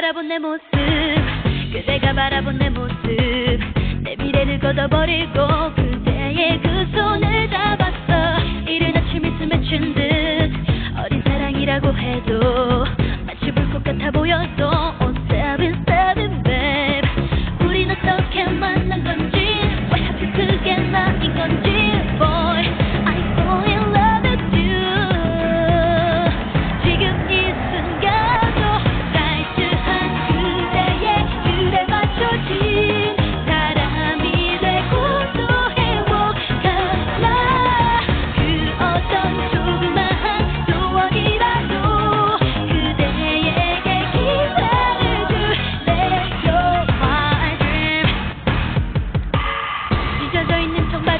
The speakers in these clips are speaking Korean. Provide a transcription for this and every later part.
내 모습 그대가 바라본 내 모습 내 미래를 걷어버리고 그대의 그 손을 잡았어. 이른 아침이 스맺힌 듯 어린 사랑이라고 해도 마치 볼것 같아 보여도 Oh seven seven babe 우린 어떻게 만난 건지 왜 하필 그게 나인 건지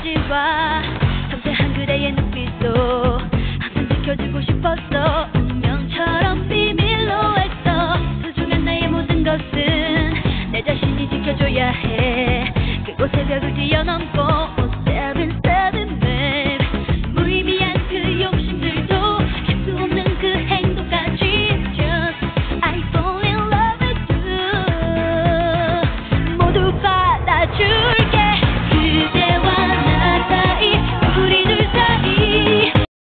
청바지와 섬세한 그대의 눈빛도 항상 지켜주고 싶었어. 운명처럼 비밀로 했어. 소중한 나의 모든 것은 내 자신이 지켜줘야 해. 그곳의 벽을 뛰어넘고